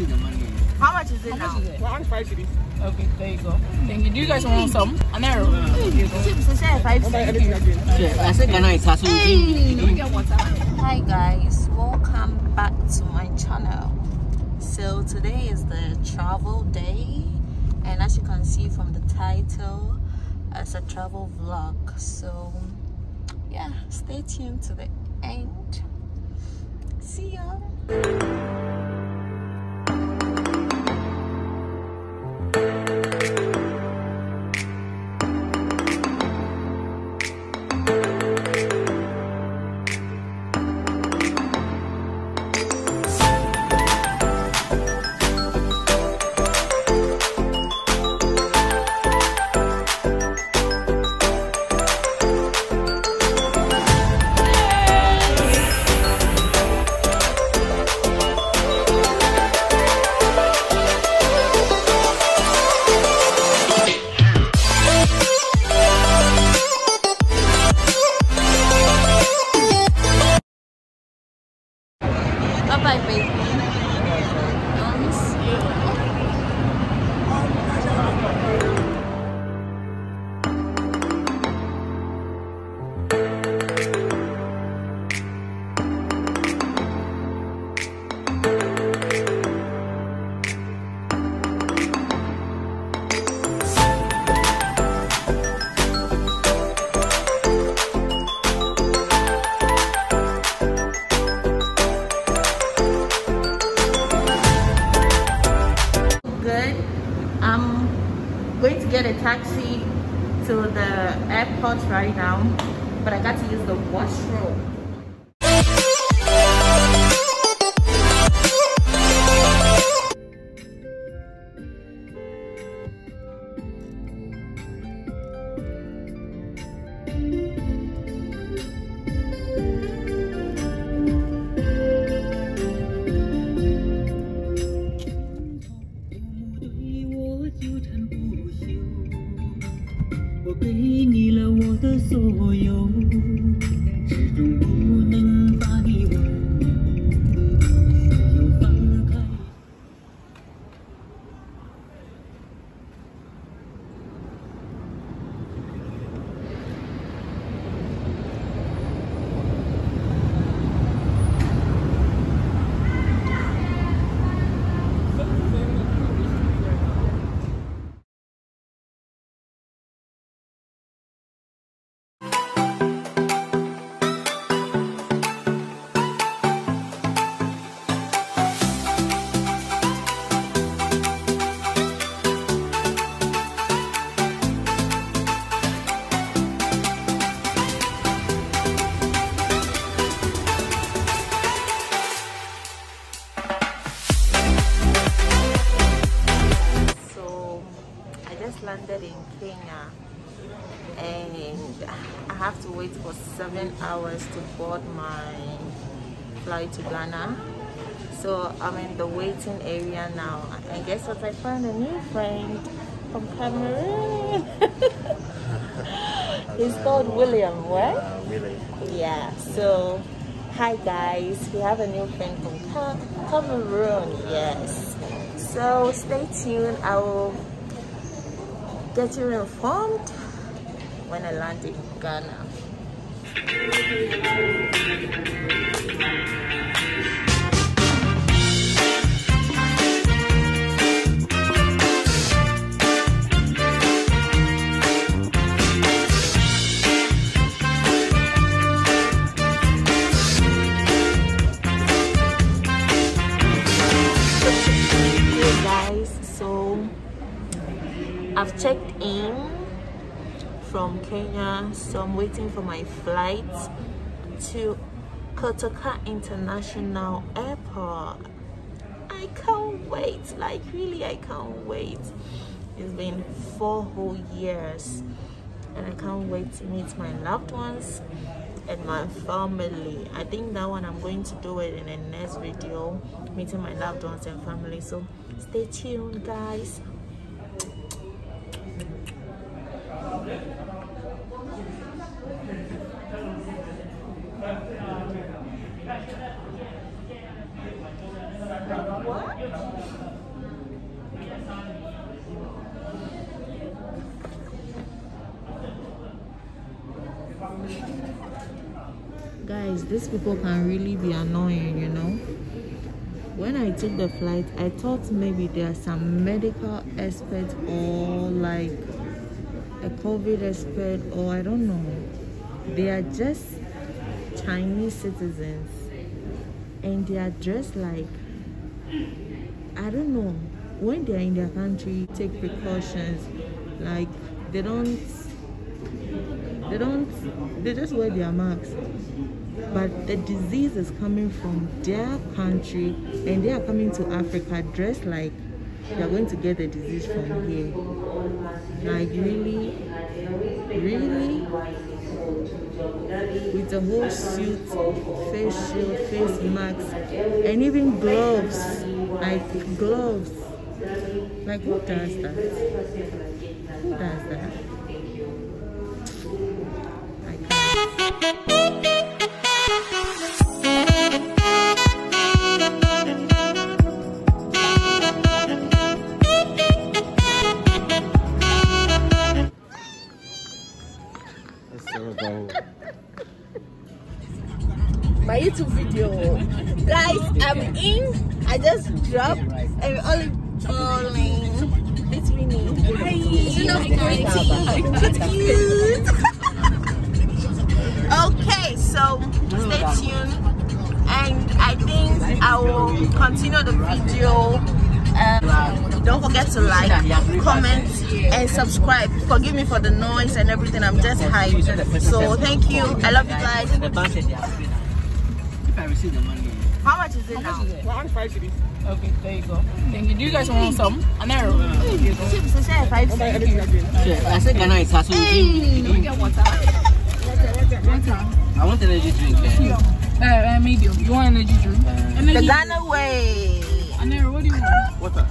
see the money. How much is it How now? much is it? One cedis. Okay, there you go. Thank you. Do you guys want some? An arrow. Here you go. Chips, is it five Don't buy cents? anything again. Yeah, I said Ghana is also. We get. Hi guys, welcome back to my channel. So today is the travel day and as you can see from the title, it's a travel vlog. So yeah, stay tuned to the end. See ya. Bye bye to the airport right now, but I got to use the washroom. 给你了我的所有。始终不 landed in Kenya and I have to wait for seven hours to board my flight to Ghana. So I'm in the waiting area now. And guess what? I found a new friend from Cameroon. He's called William, right? Uh, William Yeah, so hi guys, we have a new friend from Ca- Cameroon, yes. So stay tuned, I will get you informed when I land in Ghana. I've checked in from Kenya, so I'm waiting for my flight to Kotoka International Airport. I can't wait, like really I can't wait. It's been four whole years and I can't wait to meet my loved ones and my family. I think that one I'm going to do it in the next video, meeting my loved ones and family. So stay tuned guys. Guys these people can really be annoying you know? When i took the flight i thought maybe there are some medical experts or like a covid expert or i don't know. They are just chinese citizens and they are dressed like i don't know. When they're in their country take precautions. Like they don't they don't they just wear their masks but the disease is coming from their country and they are coming to africa dressed like they're going to get the disease from here. Like really really? With the whole suit face shield face mask and even gloves like gloves. Like who does that? Who does that? I can't. My YouTube video. Guys, I'm in. I just dropped and only balling. It's Winnie. Hi. You know, pretty. cute. okay, so stay tuned. I will continue the video. Um, don't forget to like, comment, and subscribe. Forgive me for the noise and everything. I'm just hyped. So thank you. I love you guys. If I receive the. How much is it now? Cedis. Okay, there you go. Thank you. Do you guys want some? An arrow. Chips share five Sure, I said Ghana is hard, so you drink. get water. I want an energy drink. eh. Uh, uh, medium. You want an energy drink? Uh, Energy The Ghana way. An arrow. What do you want? Water.